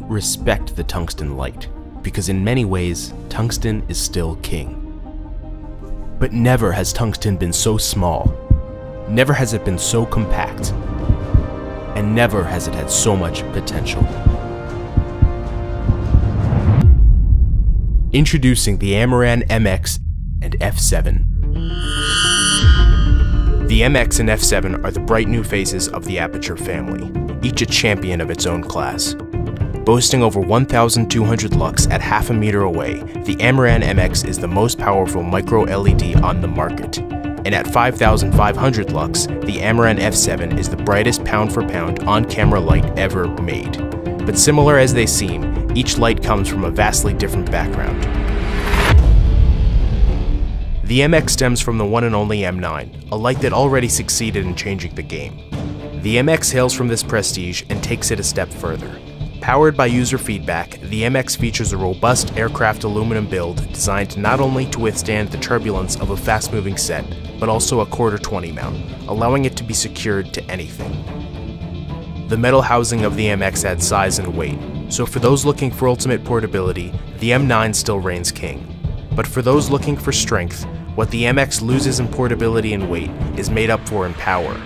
respect the tungsten light, because in many ways, tungsten is still king. But never has tungsten been so small, never has it been so compact, and never has it had so much potential. Introducing the Amaran MX and F7. The MX and F7 are the bright new faces of the Aputure family, each a champion of its own class. Boasting over 1,200 lux at half a meter away, the Amaran MX is the most powerful micro LED on the market. And at 5,500 lux, the Amaran F7 is the brightest pound for pound on camera light ever made. But similar as they seem, each light comes from a vastly different background. The MX stems from the one and only M9, a light that already succeeded in changing the game. The MX hails from this prestige and takes it a step further. Powered by user feedback, the MX features a robust aircraft aluminum build designed not only to withstand the turbulence of a fast moving set, but also a quarter 20 mount, allowing it to be secured to anything. The metal housing of the MX adds size and weight, so for those looking for ultimate portability, the M9 still reigns king. But for those looking for strength, what the MX loses in portability and weight is made up for in power.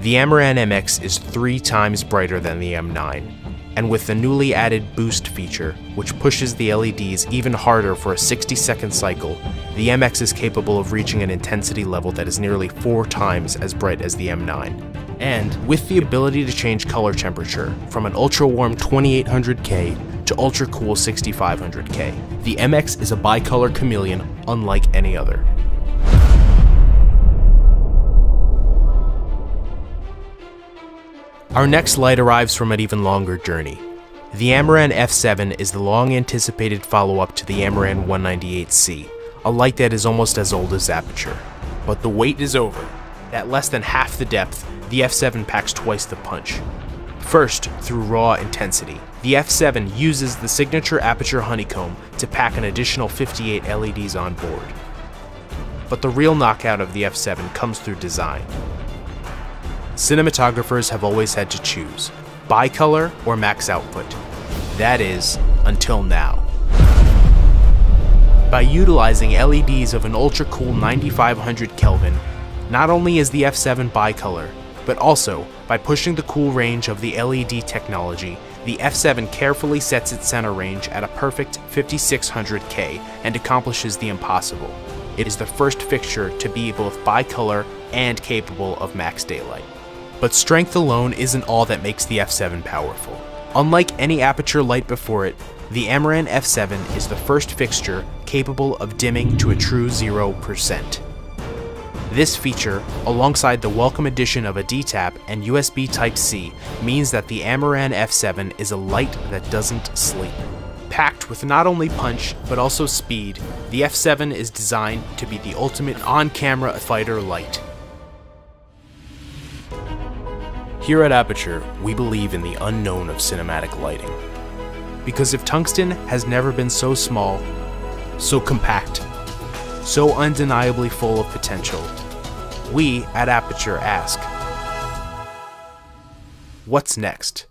The Amaran MX is three times brighter than the M9, and with the newly added boost feature, which pushes the LEDs even harder for a 60 second cycle, the MX is capable of reaching an intensity level that is nearly four times as bright as the M9. And with the ability to change color temperature from an ultra warm 2800K to ultra cool 6500K. The MX is a bicolor chameleon unlike any other. Our next light arrives from an even longer journey. The Amaran F7 is the long anticipated follow up to the Amaran 198C, a light that is almost as old as Aputure. But the wait is over. At less than half the depth, the F7 packs twice the punch. First, through raw intensity. The F7 uses the signature Aputure honeycomb to pack an additional 58 LEDs on board. But the real knockout of the F7 comes through design. Cinematographers have always had to choose, bicolor or max output. That is, until now. By utilizing LEDs of an ultra cool 9500 Kelvin, not only is the F7 bicolor, but also, by pushing the cool range of the LED technology, the F7 carefully sets its center range at a perfect 5600K and accomplishes the impossible. It is the first fixture to be both bicolor and capable of max daylight. But strength alone isn't all that makes the F7 powerful. Unlike any Aputure light before it, the Amaran F7 is the first fixture capable of dimming to a true 0%. This feature, alongside the welcome addition of a D-tap and USB Type-C, means that the Amaran F7 is a light that doesn't sleep. Packed with not only punch, but also speed, the F7 is designed to be the ultimate on-camera fighter light. Here at Aputure, we believe in the unknown of cinematic lighting. Because if tungsten has never been so small, so compact, so undeniably full of potential, we at Aputure ask, what's next?